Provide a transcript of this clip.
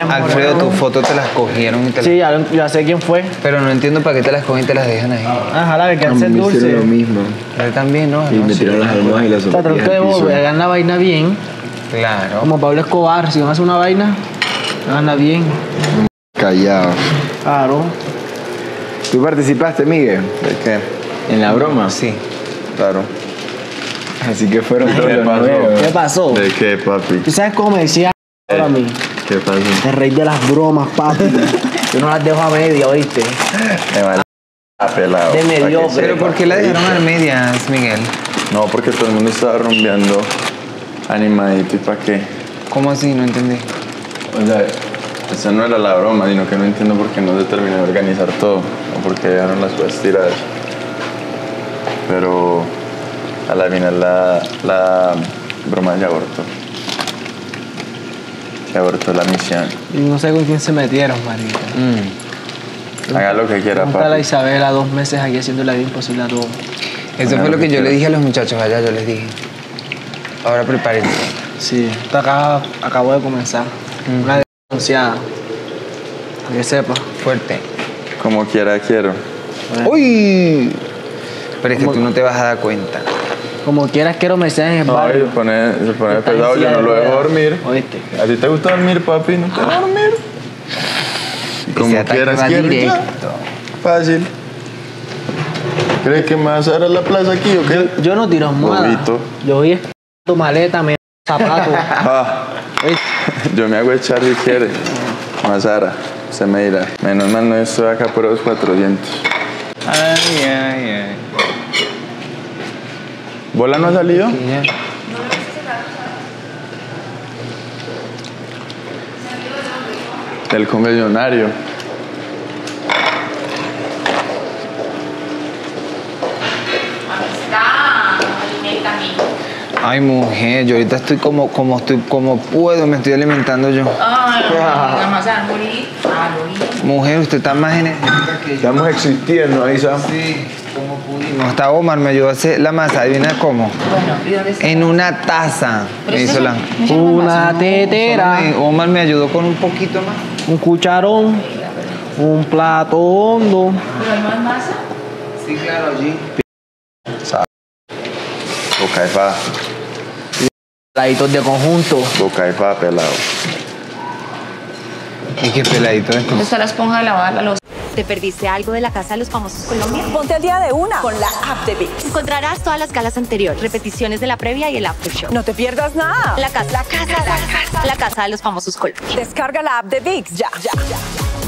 Alfredo, tus fotos te las cogieron y te las... Sí, ya, ya sé quién fue. Pero no entiendo para qué te las cogen y te las dejan ahí. Ajá, la que A quieren mí ser me dulce. hicieron lo mismo. Él también, ¿no? Y No, me sí. tiraron las almohadas y las O sea, devolver, hagan la vaina bien. Claro. Como Pablo Escobar, si van a hacer una vaina, háganla bien. Callado. Claro. ¿Tú participaste, Miguel? ¿De qué? ¿En la broma? Sí. Claro. Así que fueron todos ¿Qué los. ¿Qué pasó? ¿De qué, papi? ¿Tú sabes cómo me decía a mí? ¿Qué pasó? El rey de las bromas, papi. Yo no las dejo a media, ¿oíste? Me vale a pelado. De mediocre. Pero. ¿por qué la dejaron a medias, Miguel? No, porque todo el mundo estaba rumbeando animadito y para qué. ¿Cómo así? No entendí. O sea, esa no era la broma, sino que no entiendo por qué no se terminó de organizar todo o por qué dejaron las cosas tiradas. Pero a la final la, la broma se abortó. Abortó la misión. Y no sé con quién se metieron, marica. Mm. Haga lo que quiera, Nunca la. Isabela dos meses aquí haciendo la vida imposible a todo. Eso fue lo que yo le dije a los muchachos allá, yo les dije. Ahora prepárense. Sí, esto acá acabo de comenzar. Una denunciada. Que sepa. Fuerte. Como quiera, quiero. ¡Uy! Pero es que tú no te vas a dar cuenta. Como quieras quiero Mercedes en el No, barrio. se pone, se pone pesado, yo no lo dejo dormir. ¿Oíste? ¿A ti te gusta dormir, papi? ¿No te dejo dormir? Como quieras, quiero. ya. Fácil. ¿Crees que me vas a dar a la plaza aquí o qué? Yo no tiro moda. Yo voy a tu maleta, me zapato. Ah, yo me hago echar si quiere. Mazara, se me irá. Menos mal no estoy acá por los 400. Ay, ay, ay. ¿Bola no ha salido? Y ya. Del convencionario. Está, alimentame. Ay, mujer, yo ahorita estoy como, como estoy, como puedo, me estoy alimentando yo. Ay, vamos a morir. A morir. Mujer, usted está más energética que yo. Estamos existiendo, Isa. Sí, como pudimos. Hasta Omar me ayudó a hacer la masa, adivina cómo. Bueno, ¿y dónde está? En una taza. Pero Me eso hizo la. no se llama Una tetera, Solo me- Omar me ayudó con un poquito más. un cucharón, un plato hondo. Pero no es masa. Sí, claro, allí. Boca de fa, Pladitos de conjunto. boca de fa, pelado. Y qué peladito esto. ¿Dónde está la esponja de lavar la losa? ¿Te perdiste algo de la Casa de los Famosos Colombia? Ponte al día de una con la app de VIX. Encontrarás todas las galas anteriores, repeticiones de la previa y el after show. No te pierdas nada. La casa, la casa, la casa, la casa de los Famosos Colombia. Descarga la app de VIX ya, ya, ya.